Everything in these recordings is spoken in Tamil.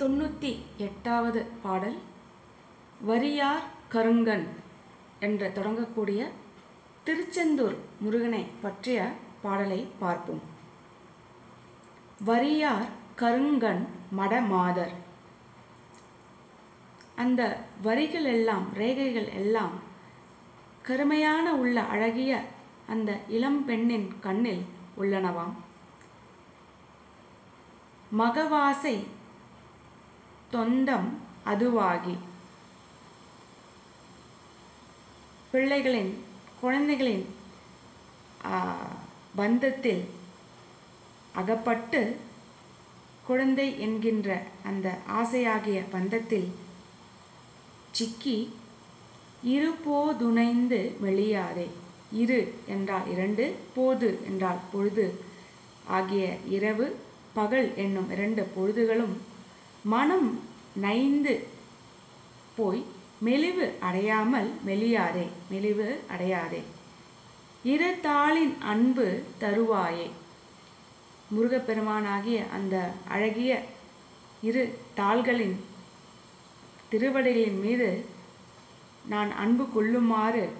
தொண்ணூற்றி எட்டாவது பாடல் வரியார் கருங்கன் என்று தொடங்கக்கூடிய திருச்செந்தூர் முருகனை பற்றிய பாடலை பார்ப்போம். வரியார் கருங்கன் மடமாதர் அந்த வரிகள் எல்லாம் ரேகைகள் எல்லாம் கருமையான உள்ள அழகிய அந்த இளம் பெண்ணின் கண்ணில் உள்ளனவாம். மகவாசை தொந்தம் அதுவாகி. பிள்ளைகளின் குழந்தைகளின் பந்தத்தில் அகப்பட்டு குழந்தை என்கின்ற அந்த ஆசையாகிய பந்தத்தில் சிக்கி இருபோதுணைந்து வெளியாதே. இரு என்றால் இரண்டு போது என்றால் பொழுது ஆகிய இரவு பகல் என்னும் இரண்டு பொழுதுகளும் மனம் நைந்து போய் மெலிவு அடையாமல் மெலியாதே மெலிவு அடையாதே. இரு தாளின் அன்பு தருவாயே. முருகப்பெருமானாகிய அந்த அழகிய இரு தாள்களின் திருவடிகளின் மீது நான் அன்பு கொள்ளுமாறு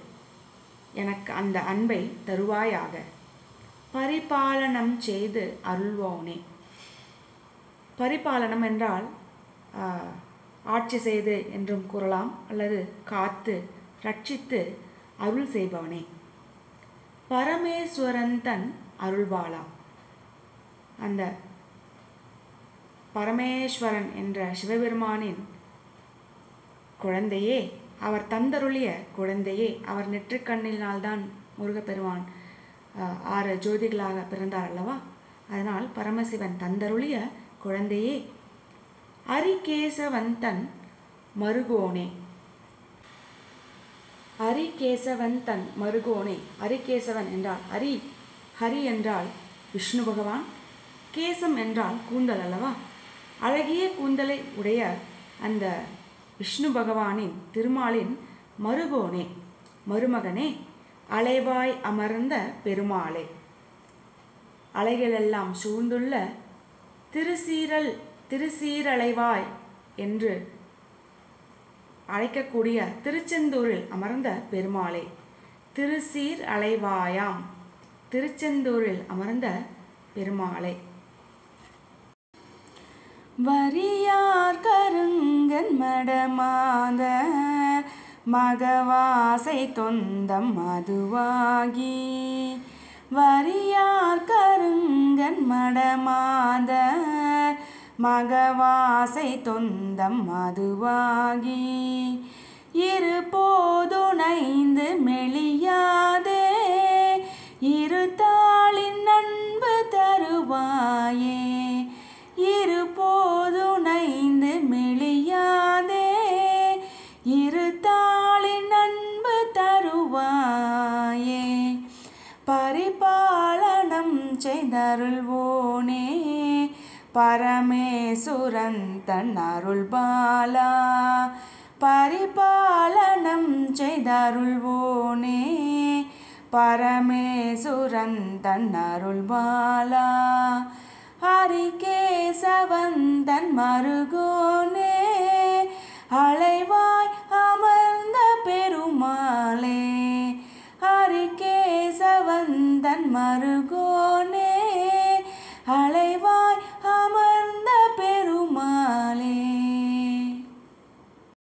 எனக்கு அந்த அன்பை தருவாயாக. பரிபாலனம் செய்து அருள்வோனே. பரிபாலனம் என்றால் ஆட்சி செய்து என்றும் கூறலாம் அல்லது காத்து ரட்சித்து அருள் செய்பவனே. பரமேஸ்வரன் தன் அருள்பாலா. அந்த பரமேஸ்வரன் என்ற சிவபெருமானின் குழந்தையே அவர் தந்தருளிய குழந்தையே அவர் நெற்றிக்கண்ணினால்தான் முருகப்பெருமான் ஆறு ஜோதிகளாக பிறந்தார் அல்லவா? அதனால் பரமசிவன் தந்தருளிய குழந்தையே அரிகேசவந்தன் மருகோனே. அரிகேசவன் தன் மருகோனே. அரிகேசவன் என்றால் அரி ஹரி என்றால் விஷ்ணு பகவான் கேசம் என்றால் கூந்தல் அல்லவா? அழகிய கூந்தலை உடைய அந்த விஷ்ணு பகவானின் திருமாலின் மருகோனே மருமகனே அலைவாய் அமர்ந்த பெருமாளே. அலைகளெல்லாம் சூழ்ந்துள்ள திருசீரல் திருசீரலைவாய் என்று அழைக்கக்கூடிய திருச்செந்தூரில் அமர்ந்த பெருமாளே. திருசீர் அலைவாயாம் திருச்செந்தூரில் அமர்ந்த பெருமாளே. வரியார் கருங்கன் மடமாத மகவாசை தொந்தம் மதுவாகி. வரியார் கருங்கன் மடமாத மகவாசை தொந்தம் மதுவாகி இரு போதுணைந்து மெளியாதே இரு தாளின் அன்பு தருவாயே இரு போதுணைந்து மெளியாதே இரு தாளின் அன்பு தருவாயே. பரிபாலனம் செய்தருள்வோனே பரமேசுரன் தன் அருள்பாலா. பரிபாலனம் செய்தருள்வோனே. பரமேசுரன் தன் அருள்பாலா. ஹரிகேசவன் தன் மருகோனே. அலைவாய் அமர்ந்த பெருமாளே. ஹரிகேசவன் தன் மருகோ